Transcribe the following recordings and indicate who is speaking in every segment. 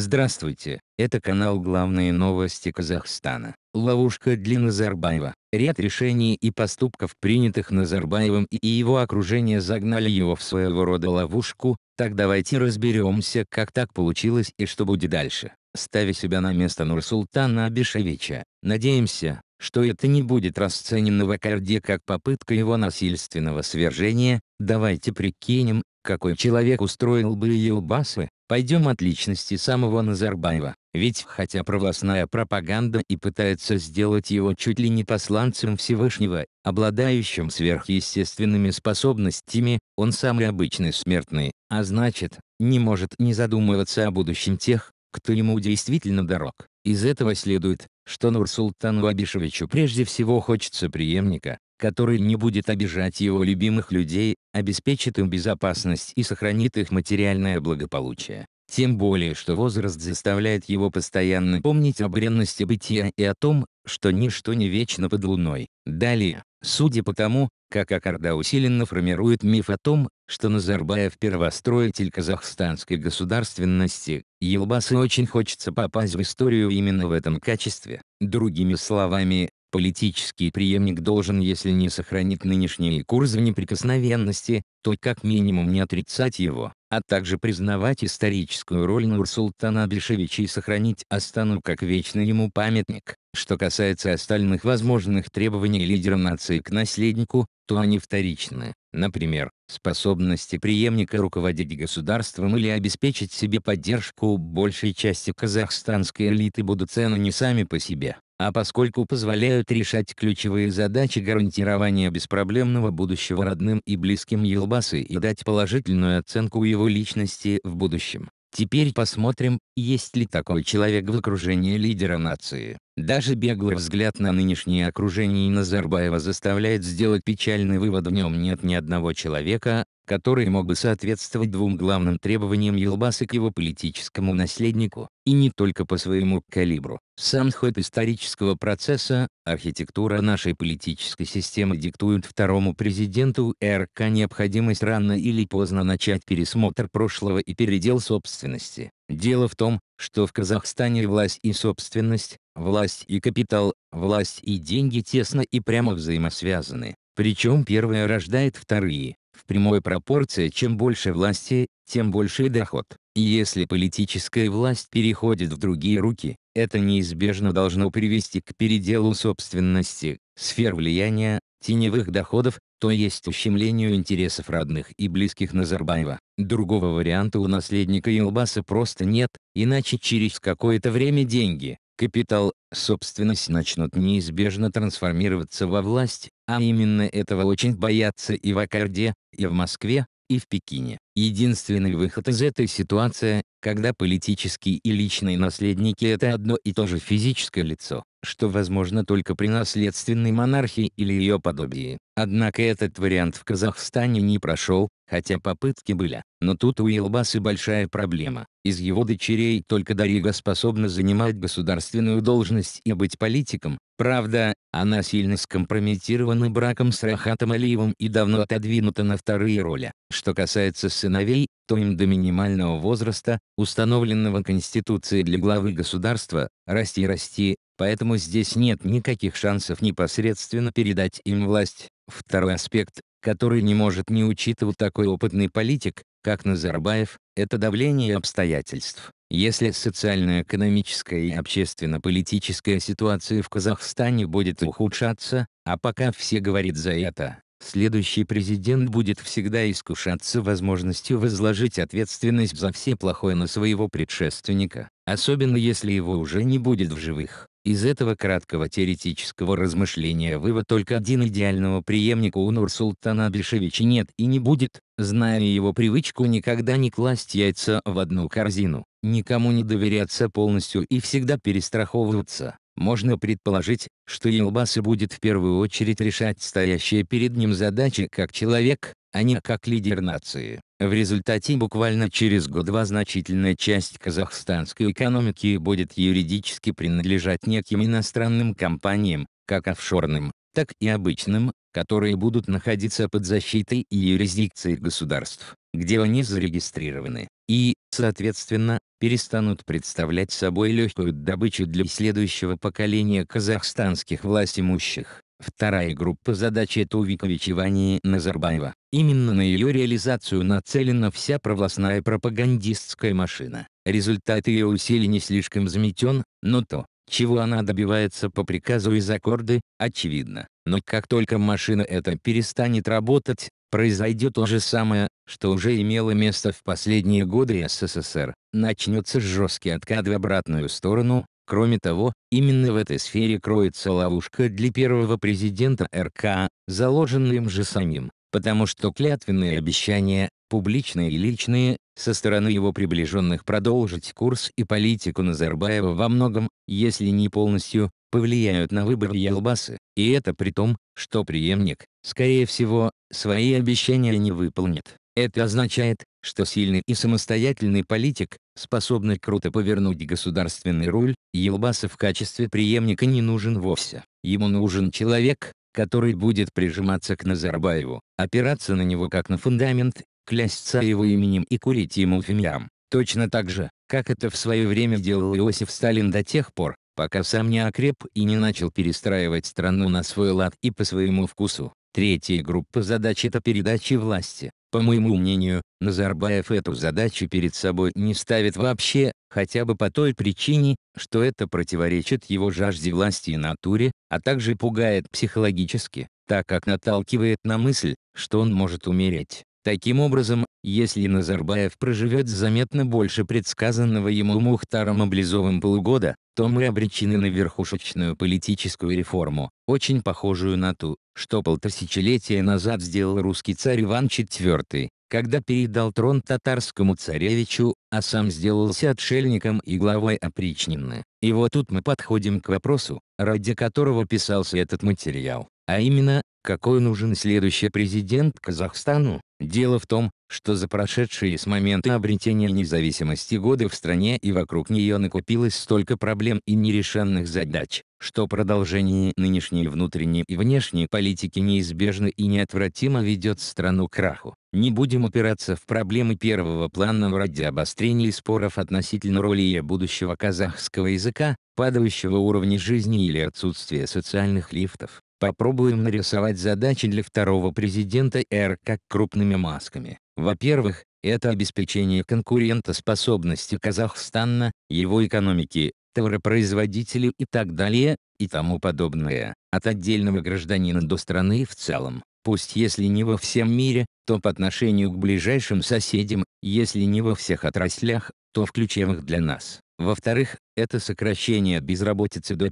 Speaker 1: Здравствуйте, это канал «Главные новости Казахстана». Ловушка для Назарбаева. Ряд решений и поступков, принятых Назарбаевым и его окружение загнали его в своего рода ловушку, так давайте разберемся, как так получилось и что будет дальше. Ставя себя на место Нурсултана Абишевича, надеемся, что это не будет расценено в Аккорде как попытка его насильственного свержения, давайте прикинем, какой человек устроил бы Елбасы, пойдем от личности самого Назарбаева, ведь хотя провластная пропаганда и пытается сделать его чуть ли не посланцем Всевышнего, обладающим сверхъестественными способностями, он самый обычный смертный, а значит, не может не задумываться о будущем тех, кто ему действительно дорог. Из этого следует, что Нурсултану Абишевичу прежде всего хочется преемника, который не будет обижать его любимых людей, обеспечит им безопасность и сохранит их материальное благополучие. Тем более что возраст заставляет его постоянно помнить о бренности бытия и о том, что ничто не вечно под луной. Далее, судя по тому, как Акарда усиленно формирует миф о том, что Назарбаев первостроитель казахстанской государственности, Елбасы очень хочется попасть в историю именно в этом качестве. Другими словами, Политический преемник должен если не сохранить нынешний курс в неприкосновенности, то как минимум не отрицать его, а также признавать историческую роль Нурсултана Абишевича и сохранить Астану как вечный ему памятник. Что касается остальных возможных требований лидера нации к наследнику, то они вторичны. Например, способности преемника руководить государством или обеспечить себе поддержку большей части казахстанской элиты будут цены не сами по себе, а поскольку позволяют решать ключевые задачи гарантирования беспроблемного будущего родным и близким Елбасы и дать положительную оценку его личности в будущем. Теперь посмотрим, есть ли такой человек в окружении лидера нации. Даже беглый взгляд на нынешнее окружение Назарбаева заставляет сделать печальный вывод в нем нет ни одного человека, который мог бы соответствовать двум главным требованиям Елбасы к его политическому наследнику, и не только по своему калибру. Сам ход исторического процесса, архитектура нашей политической системы диктует второму президенту РК необходимость рано или поздно начать пересмотр прошлого и передел собственности. Дело в том, что в Казахстане власть и собственность, власть и капитал, власть и деньги тесно и прямо взаимосвязаны. Причем первое рождает вторые. В прямой пропорции чем больше власти, тем больше и доход. Если политическая власть переходит в другие руки, это неизбежно должно привести к переделу собственности, сфер влияния, теневых доходов, то есть ущемлению интересов родных и близких Назарбаева. Другого варианта у наследника Елбаса просто нет, иначе через какое-то время деньги, капитал, собственность начнут неизбежно трансформироваться во власть, а именно этого очень боятся и в Аккорде, и в Москве, и в Пекине. Единственный выход из этой ситуации, когда политические и личные наследники – это одно и то же физическое лицо, что возможно только при наследственной монархии или ее подобии. Однако этот вариант в Казахстане не прошел, хотя попытки были. Но тут у Елбасы большая проблема. Из его дочерей только Дарига способна занимать государственную должность и быть политиком. Правда, она сильно скомпрометирована браком с Рахатом Алиевым и давно отодвинута на вторые роли. Что касается сыновей, то им до минимального возраста, установленного Конституцией для главы государства, расти расти, поэтому здесь нет никаких шансов непосредственно передать им власть. Второй аспект, который не может не учитывать такой опытный политик, как Назарбаев, это давление обстоятельств. Если социально-экономическая и общественно-политическая ситуация в Казахстане будет ухудшаться, а пока все говорят за это, Следующий президент будет всегда искушаться возможностью возложить ответственность за все плохое на своего предшественника, особенно если его уже не будет в живых. Из этого краткого теоретического размышления вывод только один идеального преемника у Нурсултана Абишевича нет и не будет, зная его привычку никогда не класть яйца в одну корзину, никому не доверяться полностью и всегда перестраховываться. Можно предположить, что Елбасы будет в первую очередь решать стоящие перед ним задачи как человек, а не как лидер нации. В результате буквально через год-два значительная часть казахстанской экономики будет юридически принадлежать неким иностранным компаниям, как офшорным, так и обычным, которые будут находиться под защитой и юрисдикцией государств, где они зарегистрированы. И, соответственно, перестанут представлять собой легкую добычу для следующего поколения казахстанских властимущих. Вторая группа задач – это увековечивание Назарбаева. Именно на ее реализацию нацелена вся провластная пропагандистская машина. Результат ее усилий не слишком заметен, но то, чего она добивается по приказу из аккорды, очевидно. Но как только машина эта перестанет работать, произойдет то же самое, что уже имело место в последние годы СССР. Начнется жесткий откат в обратную сторону, Кроме того, именно в этой сфере кроется ловушка для первого президента РК, заложенная им же самим, потому что клятвенные обещания, публичные и личные, со стороны его приближенных продолжить курс и политику Назарбаева во многом, если не полностью, повлияют на выбор Ялбасы, и это при том, что преемник, скорее всего, свои обещания не выполнит. Это означает, что сильный и самостоятельный политик, способный круто повернуть государственный руль, Елбасы в качестве преемника не нужен вовсе. Ему нужен человек, который будет прижиматься к Назарбаеву, опираться на него как на фундамент, клясться его именем и курить ему фимиам. Точно так же, как это в свое время делал Иосиф Сталин до тех пор, пока сам не окреп и не начал перестраивать страну на свой лад и по своему вкусу. Третья группа задач – это передача власти. По моему мнению, Назарбаев эту задачу перед собой не ставит вообще, хотя бы по той причине, что это противоречит его жажде власти и натуре, а также пугает психологически, так как наталкивает на мысль, что он может умереть. Таким образом, если Назарбаев проживет заметно больше предсказанного ему Мухтаром Облизовым полугода, то мы обречены на верхушечную политическую реформу, очень похожую на ту, что полтысячелетия назад сделал русский царь Иван IV, когда передал трон татарскому царевичу, а сам сделался отшельником и главой опричнины. И вот тут мы подходим к вопросу, ради которого писался этот материал, а именно, какой нужен следующий президент Казахстану. Дело в том, что за прошедшие с момента обретения независимости годы в стране и вокруг нее накопилось столько проблем и нерешенных задач, что продолжение нынешней внутренней и внешней политики неизбежно и неотвратимо ведет страну к краху. Не будем упираться в проблемы первого плана ради обострения споров относительно роли будущего казахского языка, падающего уровня жизни или отсутствия социальных лифтов. Попробуем нарисовать задачи для второго президента эр как крупными масками. Во-первых, это обеспечение конкурентоспособности Казахстана, его экономики, товаропроизводителей и так далее, и тому подобное, от отдельного гражданина до страны в целом, пусть если не во всем мире, то по отношению к ближайшим соседям, если не во всех отраслях, то в ключевых для нас. Во-вторых, это сокращение безработицы до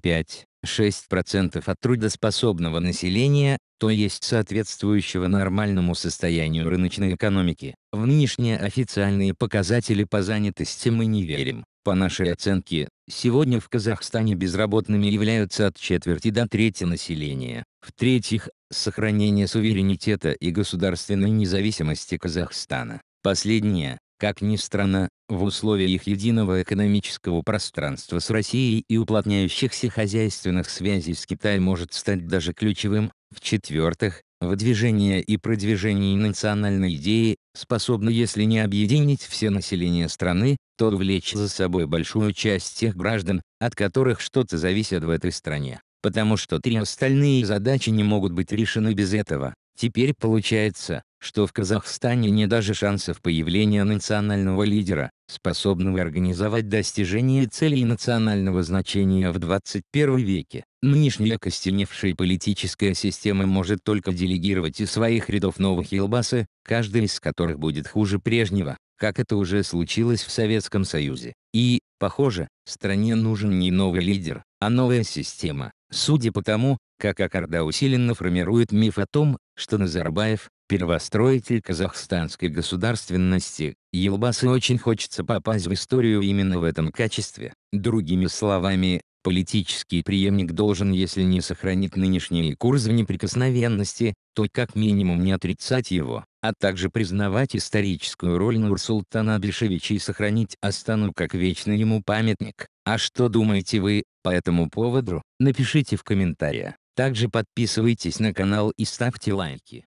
Speaker 1: 5-6% от трудоспособного населения, то есть соответствующего нормальному состоянию рыночной экономики. В нынешние официальные показатели по занятости мы не верим. По нашей оценке, сегодня в Казахстане безработными являются от четверти до трети населения. В-третьих, сохранение суверенитета и государственной независимости Казахстана. Последнее, как ни странно, в условиях единого экономического пространства с Россией и уплотняющихся хозяйственных связей с Китаем может стать даже ключевым. В-четвертых, выдвижение и продвижение национальной идеи, способно если не объединить все население страны, то влечь за собой большую часть тех граждан, от которых что-то зависит в этой стране. Потому что три остальные задачи не могут быть решены без этого. Теперь получается, что в Казахстане не даже шансов появления национального лидера, способного организовать достижение целей национального значения в 21 веке. Нынешняя костеневшая политическая система может только делегировать из своих рядов новых елбасы, каждый из которых будет хуже прежнего, как это уже случилось в Советском Союзе. И, похоже, стране нужен не новый лидер, а новая система. Судя по тому, как Акарда усиленно формирует миф о том, что Назарбаев – первостроитель казахстанской государственности, Елбасы очень хочется попасть в историю именно в этом качестве. Другими словами, политический преемник должен если не сохранить нынешний курс в неприкосновенности, то как минимум не отрицать его, а также признавать историческую роль Нурсултана Абишевича и сохранить Астану как вечный ему памятник. А что думаете вы по этому поводу? Напишите в комментариях. Также подписывайтесь на канал и ставьте лайки.